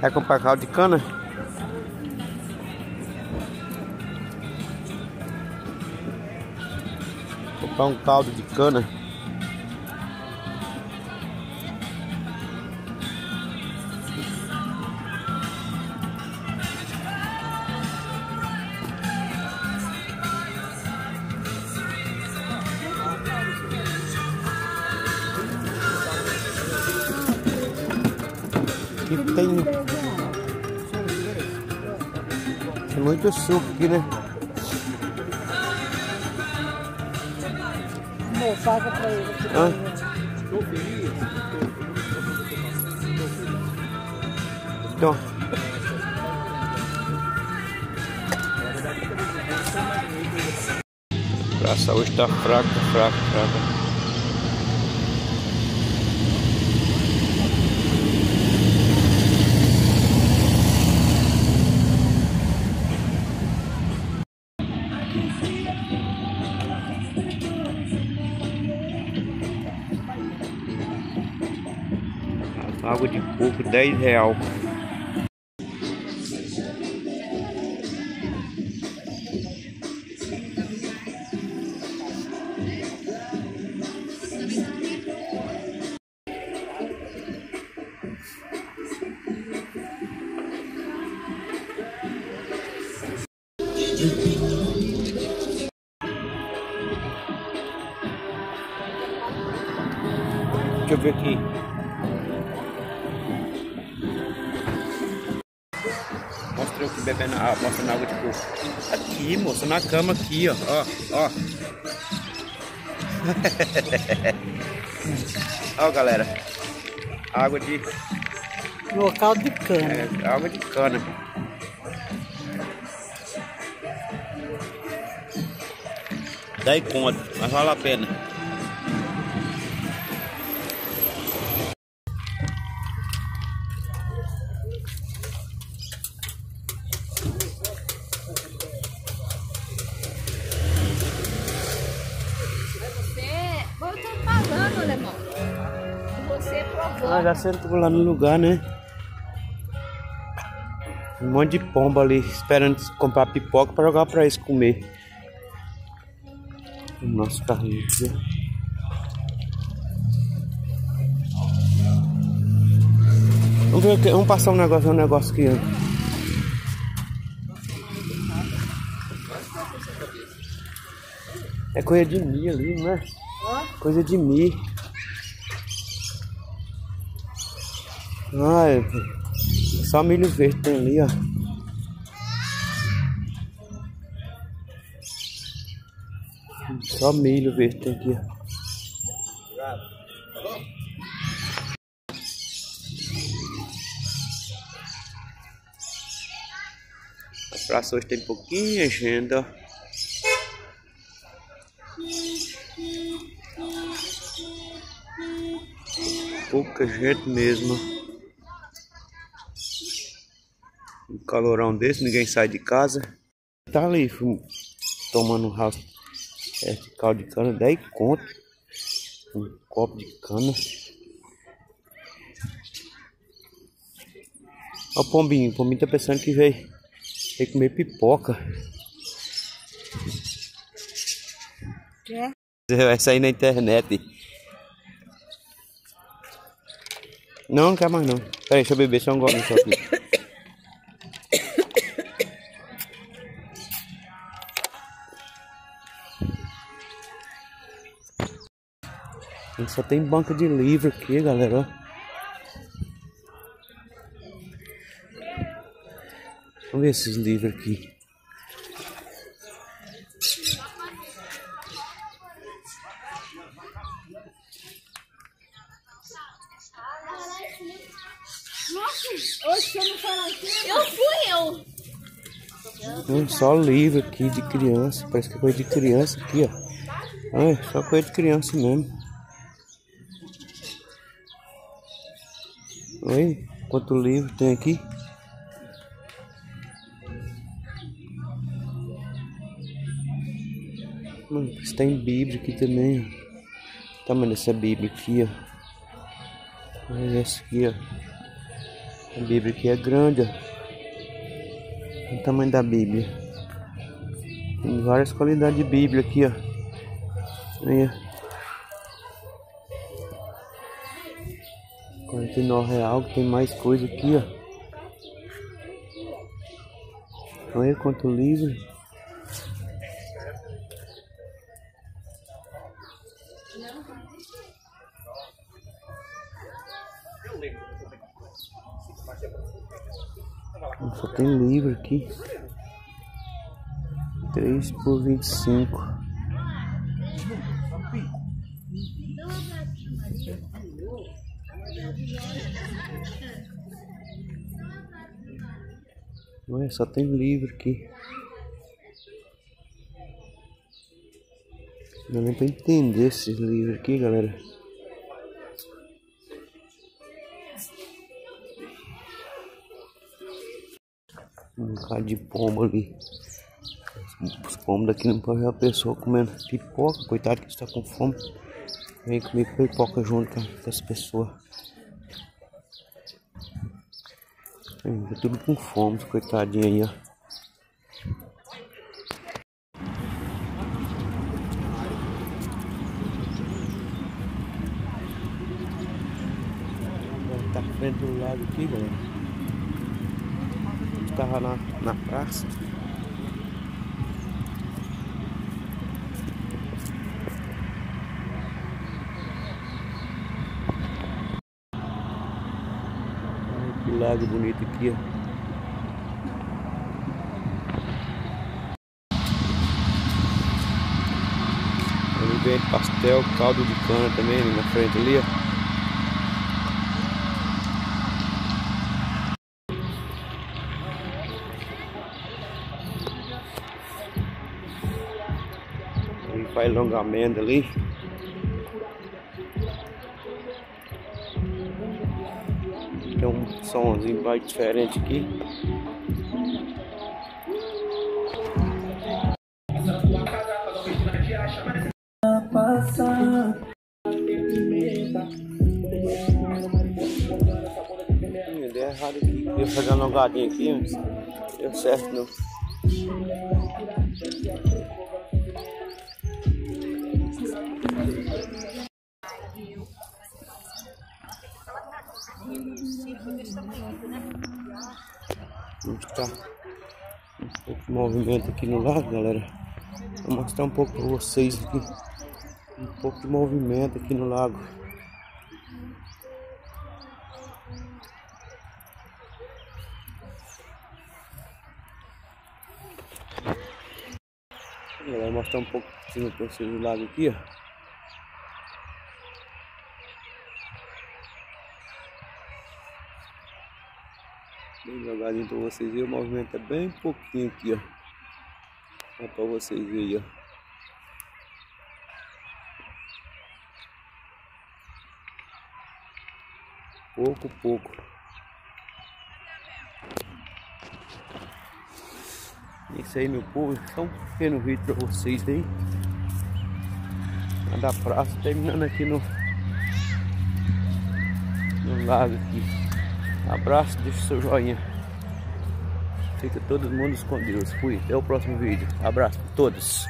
Vai comprar caldo de cana? Comprar um caldo de cana. Aqui tem, tem muito suco aqui, né? Amor, paga pra ele. Hã? Então. A saúde tá fraca, fraca, fraca. Água de coco, 10 real. Deixa eu ver aqui. Bebendo água, mostrando água de coco. Aqui, moça, na cama aqui, ó. Ó, ó. ó, galera. Água de. Local de cana. É, água de cana. Daí conta, mas vale a pena. Você provou. Ah, já sentou lá no lugar, né? Um monte de pomba ali esperando comprar pipoca pra jogar pra eles comer. O nosso carrinho. Vamos ver o que. Vamos passar um negócio, um negócio aqui. É coisa de mim ali, não é? Coisa de mim. Ai, só milho verde tem ali, ó. Só milho verde tem aqui, ó. A praça hoje tem pouquinha agenda, ó. Pouca gente mesmo. Calorão desse, ninguém sai de casa. Tá ali fum, tomando um house é, de caldo de cana, 10 conto. Um copo de cana. Ó o pombinho, o pombinho tá pensando que veio, veio comer pipoca. Quer? Vai sair na internet. Não, não quer mais não. Peraí, deixa eu beber só um golinho só aqui. Só tem banca de livro aqui, galera. Vamos ver esses livros aqui. Hoje você não fala aqui? Eu fui eu. Hum, só livro aqui de criança. Parece que é coisa de criança aqui, ó. É só coisa de criança mesmo. Oi, quanto livro tem aqui? Mano, tem Bíblia aqui também. ó. O tamanho dessa Bíblia aqui, ó. Olha essa aqui, ó. A Bíblia aqui é grande, ó. Olha o tamanho da Bíblia. Tem várias qualidades de Bíblia aqui, ó. Aí, ó. 49 real, tem mais coisa aqui, ó. Olha quanto livro. Só tem livro aqui. Três por vinte e cinco. Olha, só tem livro aqui. Não dá pra entender esses livros aqui, galera. Um bocado de pombo ali. Os pombos daqui não podem ver a pessoa comendo pipoca. Coitado que está com fome. Vem comer pipoca junto com as pessoas. Tá tudo com fome, coitadinho aí, ó. Tá frente do lago aqui, galera. Estava na, na praça. Que lago bonito aqui, ó. Ali vem pastel, caldo de cana também ali na frente ali, ó. Faz alongamento ali. Tem um somzinho mais diferente aqui. Hum, Deu errado aqui. Eu ia fazer uma alongadinha aqui, mas deu certo não. Tá um pouco de movimento aqui no lago, galera. Vou mostrar um pouco para vocês aqui. Um pouco de movimento aqui no lago. Galera, mostrar um pouco para vocês do lago aqui, ó. Bem devagarzinho para vocês verem, é bem pouquinho aqui, ó. Ó para vocês verem, ó. Pouco, pouco. Isso aí, meu povo. Só um pequeno vídeo para vocês aí. Lá da praça, terminando aqui no, no lago aqui. Abraço, deixa seu joinha. Fica todo mundo com Deus. Fui, até o próximo vídeo. Abraço a todos.